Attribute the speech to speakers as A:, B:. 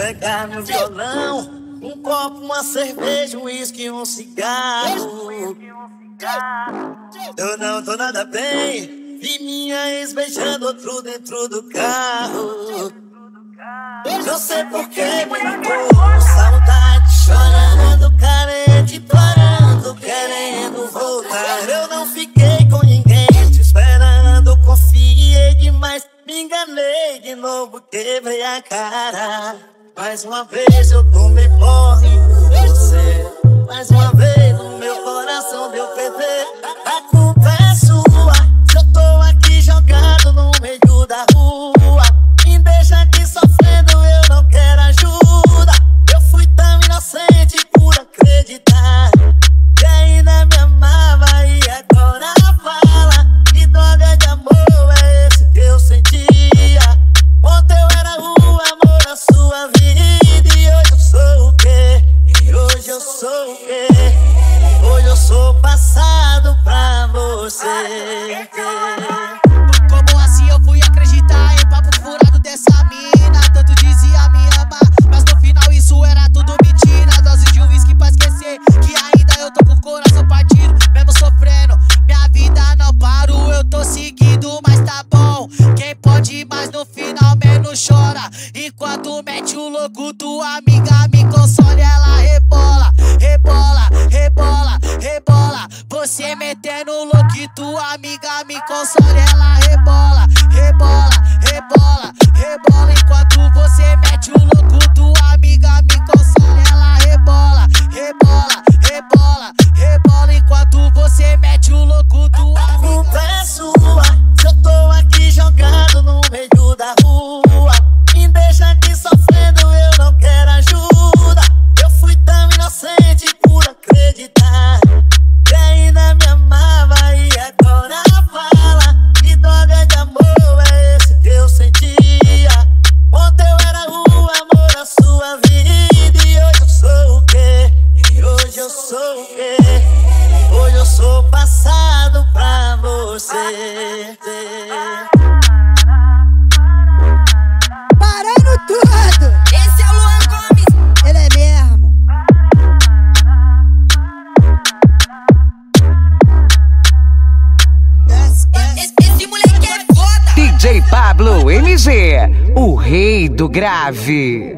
A: pegar no violão. Um copo, uma cerveja, um uísque, um cigarro. Eu não tô nada bem. Vi minha ex beijando outro dentro do carro. Não sei porquê, não tô saudade. Chorando, carente, parando, querendo voltar. Eu não fiquei com ninguém te esperando. Confiei demais, me enganei de novo, quebrei a cara. Mais uma vez eu tomei porre por você. Sou o quê? Hoje eu sou passado pra você.
B: Como assim eu fui acreditar em papo furado dessa mina? Tanto dizia me amar, mas no final isso era tudo mentira. Dose de uísque pra esquecer que ainda eu tô com o coração partido, mesmo sofrendo. Minha vida não paro, eu tô seguindo, mas tá bom. Quem pode mais no final menos chora. Enquanto mete o louco, tua amiga me console, Você metendo louco e tua amiga me console, ela rebola,
C: DJ Pablo MG, o rei do grave.